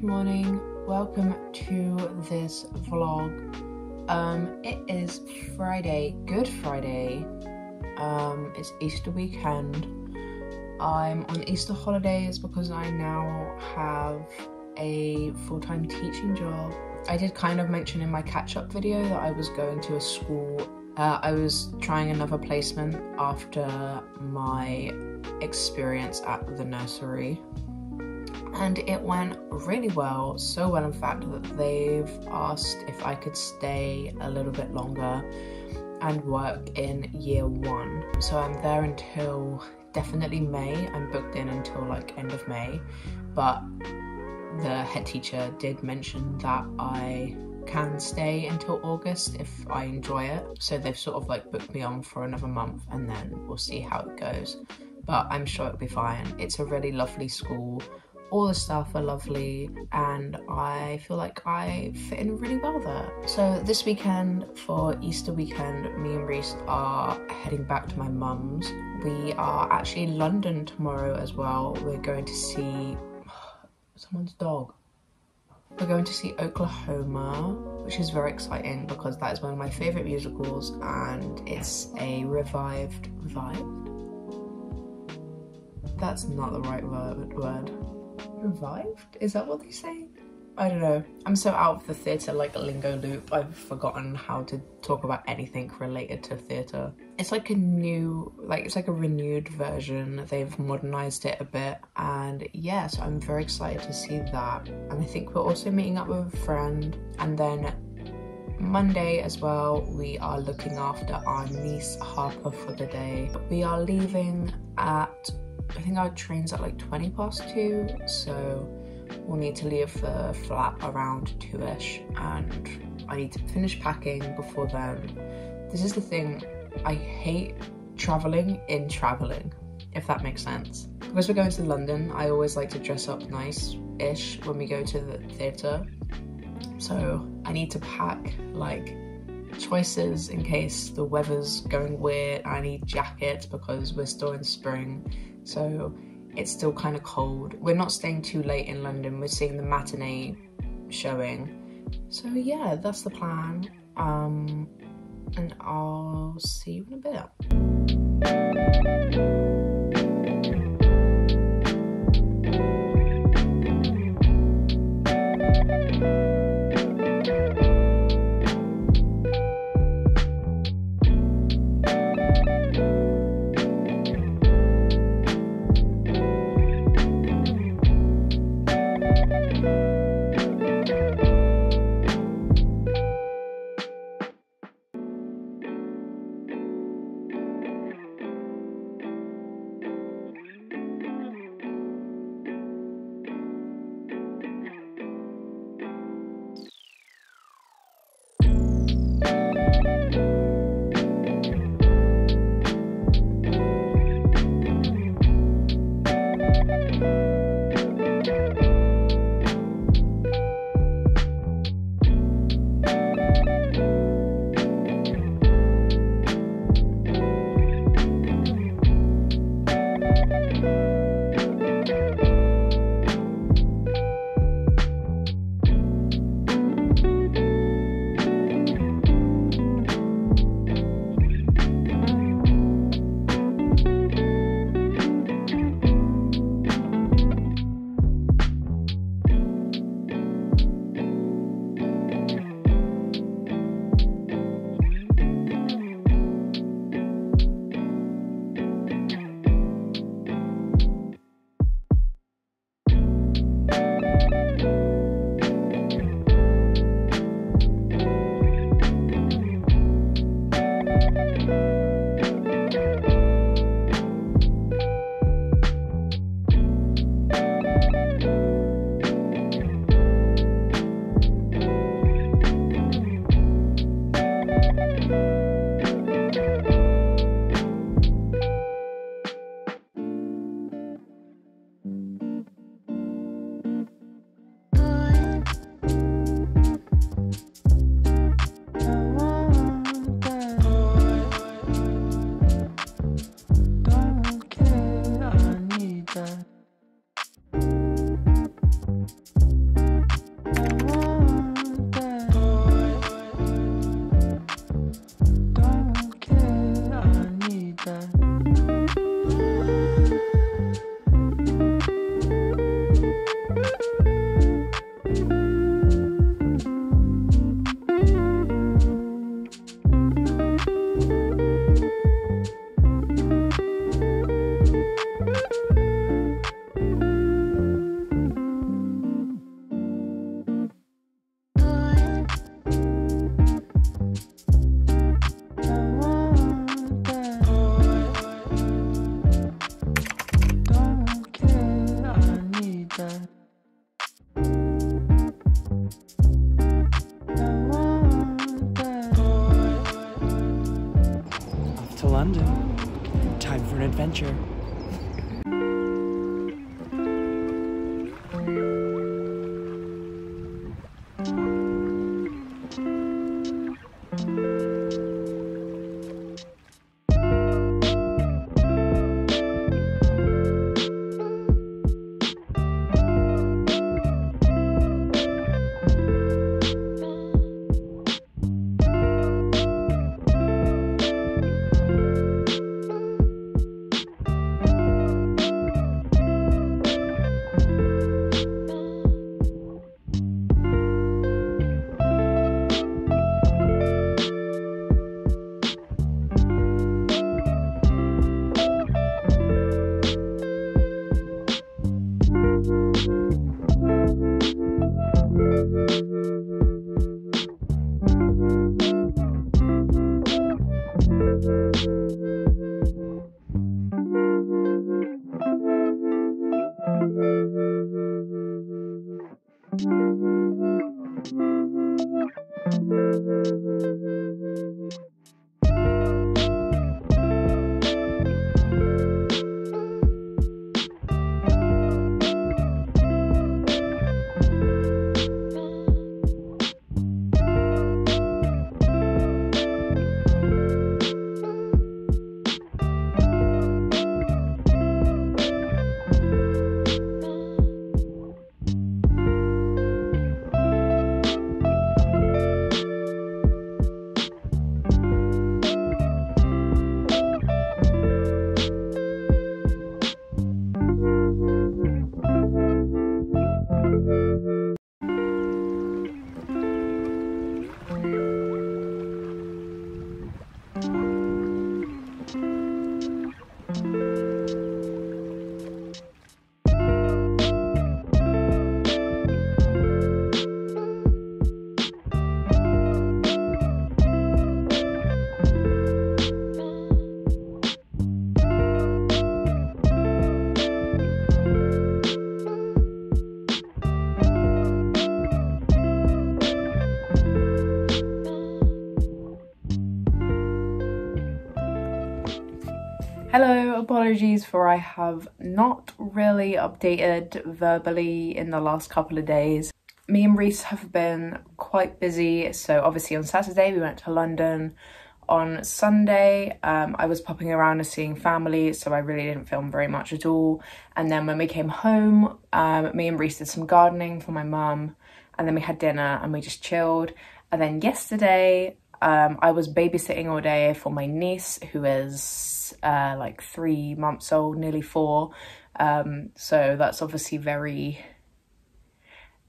Good morning, welcome to this vlog. Um, it is Friday, Good Friday. Um, it's Easter weekend. I'm on Easter holidays because I now have a full-time teaching job. I did kind of mention in my catch-up video that I was going to a school. Uh, I was trying another placement after my experience at the nursery and it went really well. So well, in fact, that they've asked if I could stay a little bit longer and work in year one. So I'm there until definitely May. I'm booked in until like end of May, but the head teacher did mention that I can stay until August if I enjoy it. So they've sort of like booked me on for another month and then we'll see how it goes. But I'm sure it'll be fine. It's a really lovely school all the staff are lovely and I feel like I fit in really well there. So this weekend for Easter weekend, me and Reese are heading back to my mum's. We are actually in London tomorrow as well. We're going to see someone's dog. We're going to see Oklahoma, which is very exciting because that is one of my favourite musicals and it's a revived, revived? That's not the right word. word revived? Is that what they say? I don't know. I'm so out of the theatre like lingo loop. I've forgotten how to talk about anything related to theatre. It's like a new, like it's like a renewed version. They've modernized it a bit and yeah, so I'm very excited to see that. And I think we're also meeting up with a friend and then Monday as well, we are looking after our niece Harper for the day. We are leaving at I think our train's at like 20 past two, so we'll need to leave the flat around two-ish and I need to finish packing before then. This is the thing, I hate traveling in traveling, if that makes sense. Because we're going to London, I always like to dress up nice-ish when we go to the theatre. So I need to pack like choices in case the weather's going weird. I need jackets because we're still in spring so it's still kind of cold. We're not staying too late in London, we're seeing the matinee showing. So yeah, that's the plan. Um, and I'll see you in a bit. Bye. Música apologies for I have not really updated verbally in the last couple of days. Me and Reese have been quite busy, so obviously on Saturday we went to London. On Sunday, um, I was popping around and seeing family, so I really didn't film very much at all. And then when we came home, um, me and Reese did some gardening for my mum, and then we had dinner and we just chilled. And then yesterday, um, I was babysitting all day for my niece, who is uh, like three months old, nearly four. Um, so that's obviously very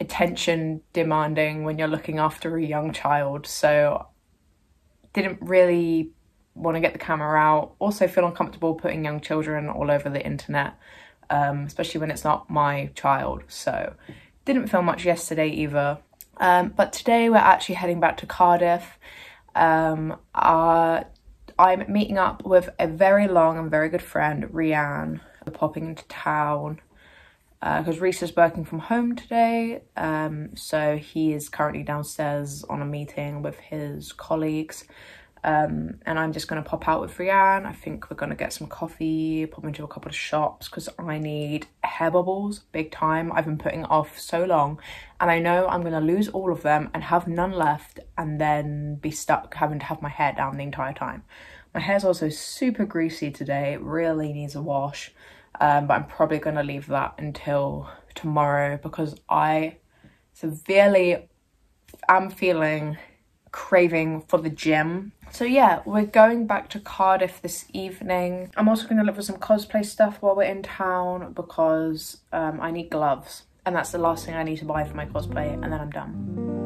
attention demanding when you're looking after a young child. So didn't really want to get the camera out. Also feel uncomfortable putting young children all over the internet, um, especially when it's not my child. So didn't film much yesterday either. Um, but today we're actually heading back to Cardiff. Um, our I'm meeting up with a very long and very good friend, Rianne. We're popping into town because uh, Reese is working from home today. Um, so he is currently downstairs on a meeting with his colleagues. Um, and I'm just going to pop out with Rianne. I think we're going to get some coffee, pop into a couple of shops because I need hair bubbles big time. I've been putting off so long and I know I'm going to lose all of them and have none left and then be stuck having to have my hair down the entire time. My hair's also super greasy today, it really needs a wash, um, but I'm probably going to leave that until tomorrow because I severely am feeling craving for the gym. So yeah, we're going back to Cardiff this evening. I'm also going to look for some cosplay stuff while we're in town because um, I need gloves and that's the last thing I need to buy for my cosplay and then I'm done.